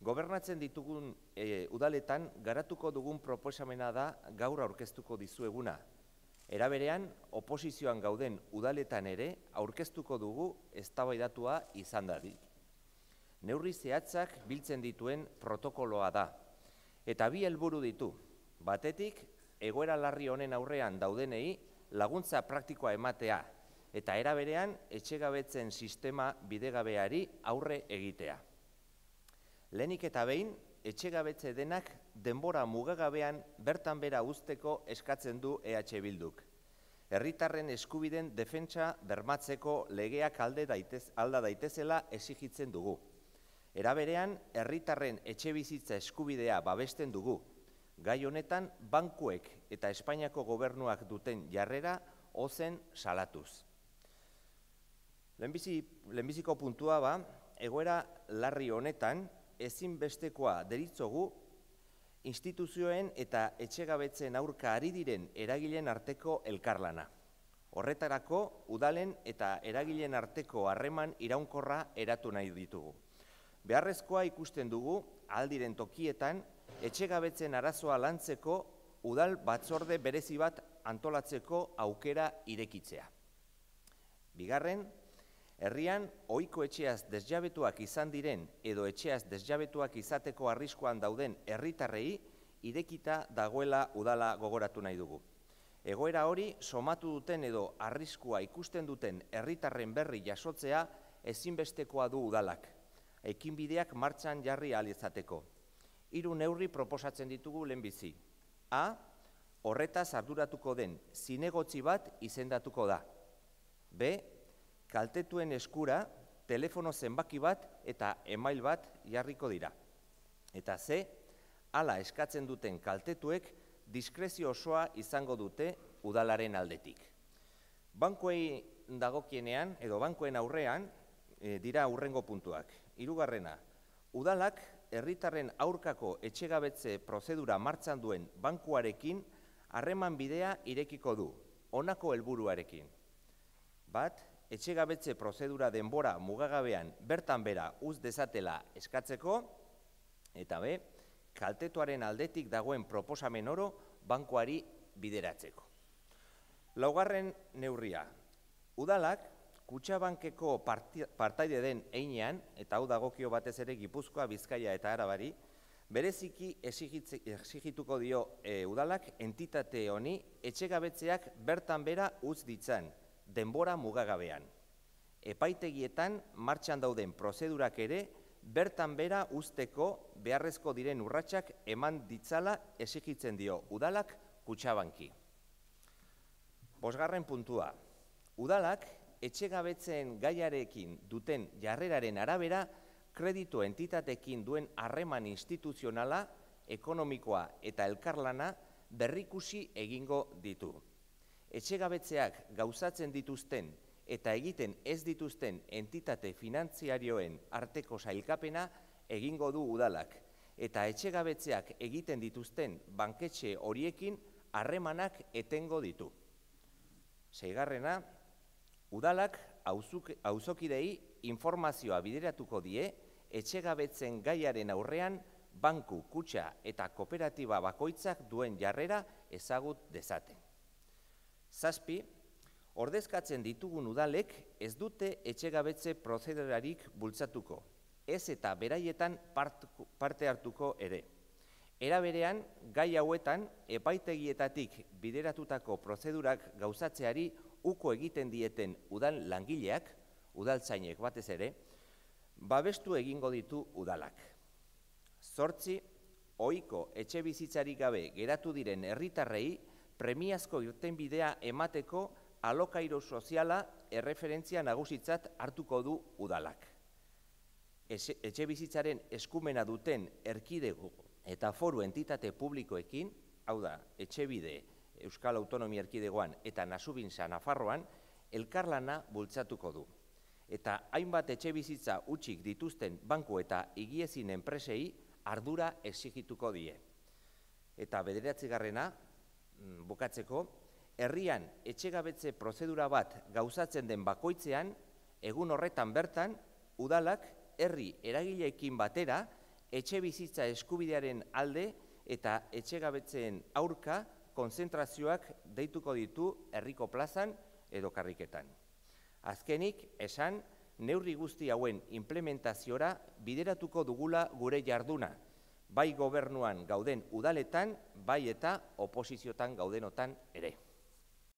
Gobernatzen ditugun e, udaletan garatuko dugun proposamena da gaur aurkeztuko dizueguna. Eraberean, oposizioan gauden udaletan ere aurkeztuko dugu eztabaidatua izan dadi. Neurri zehatzak biltzen dituen protokoloa da. Eta bi helburu ditu. Batetik, egoera larri honen aurrean daudenei laguntza praktikoa ematea eta eraberean etxegabetzen sistema bidegabeari aurre egitea. Lehenik eta behin, etxegabetze denak denbora mugagabean bertan bera usteko eskatzen du EH Bilduk. Herritarren eskubiden defentsa bermatzeko legeak alde daitez, alda daitezela esigitzen dugu. Eraberean, herritarren etxe bizitza eskubidea babesten dugu. Gai honetan, bankuek eta Espainiako gobernuak duten jarrera ozen salatuz. Lehenbiziko puntua ba, egoera larri honetan, ezinbestekoa deritzogu instituzioen eta etxegabetzen aurka ari diren eragileen arteko elkarlana. Horretarako, udalen eta eragileen arteko harreman iraunkorra eratu nahi ditugu. Beharrezkoa ikusten dugu, aldiren tokietan, etxegabetzen arazoa lantzeko udal batzorde berezi bat antolatzeko aukera irekitzea. Bigarren, Herrian, ohiko etxeaz desjabetuak izan diren edo etxeaz desjabetuak izateko arriskoan dauden herritarrei irekita dagoela udala gogoratu nahi dugu. Egoera hori somatu duten edo arriskua ikusten duten herritarren berri jasotzea ezinbestekoa du udalak. Ekinbideak martxan jarri alizateko. Hiru neurri proposatzen ditugu lehenbizi. A. Horretaz arduratuko den zinegotzi bat izendatuko da. B kaltetuen eskura telefono zenbaki bat eta email bat jarriko dira. Eta ze, hala eskatzen duten kaltetuek diskrezio osoa izango dute udalaren aldetik. Bankuei dagokienean edo bankuen aurrean e, dira aurrengo puntuak. Hirugarrena, udalak herritarren aurkako etxegabetze prozedura martzan duen bankuarekin harreman bidea irekiko du, honako helburuarekin. Bat, etxegabetze prozedura denbora mugagabean bertan bera uz dezatela eskatzeko, eta be, kaltetuaren aldetik dagoen proposamen oro bankoari bideratzeko. Laugarren neurria, udalak kutsabankeko partaide den einean, eta hau dagokio batez ere Gipuzkoa, Bizkaia eta Arabari, bereziki esigituko dio e, udalak entitate honi etxegabetzeak bertan bera uz ditzan, denbora mugagabean. Epaitegietan martxan dauden prozedurak ere bertan bera usteko beharrezko diren urratsak eman ditzala esikitzen dio udalak kutsabanki. Bosgarren puntua. Udalak etxegabetzen gaiarekin duten jarreraren arabera kreditu entitatekin duen harreman instituzionala, ekonomikoa eta elkarlana berrikusi egingo ditu etxegabetzeak gauzatzen dituzten eta egiten ez dituzten entitate finantziarioen arteko sailkapena egingo du udalak eta etxegabetzeak egiten dituzten banketxe horiekin harremanak etengo ditu. Seigarrena, udalak auzokidei informazioa bideratuko die etxegabetzen gaiaren aurrean banku, kutsa eta kooperatiba bakoitzak duen jarrera ezagut dezaten. Zazpi, ordezkatzen ditugun udalek ez dute etxegabetze prozederarik bultzatuko, ez eta beraietan parte hartuko ere. Era berean, gai hauetan, epaitegietatik bideratutako prozedurak gauzatzeari uko egiten dieten udal langileak, udaltzainek batez ere, babestu egingo ditu udalak. Zortzi, ohiko etxe bizitzarik gabe geratu diren herritarrei premiazko irten bidea emateko alokairo soziala erreferentzia nagusitzat hartuko du udalak. Etxe bizitzaren eskumena duten erkidego eta foru entitate publikoekin, hau da, etxe bide Euskal Autonomia Erkidegoan eta Nasubintza Nafarroan, elkarlana bultzatuko du. Eta hainbat etxe bizitza utxik dituzten banku eta igiezin enpresei ardura exigituko die. Eta bederatzi garrena, Mm, bukatzeko, herrian etxegabetze prozedura bat gauzatzen den bakoitzean, egun horretan bertan, udalak herri eragileekin batera etxe bizitza eskubidearen alde eta etxegabetzeen aurka konzentrazioak deituko ditu herriko plazan edo karriketan. Azkenik, esan, neurri guzti hauen implementaziora bideratuko dugula gure jarduna, bai gobernuan gauden udaletan, bai eta oposiziotan gaudenotan ere.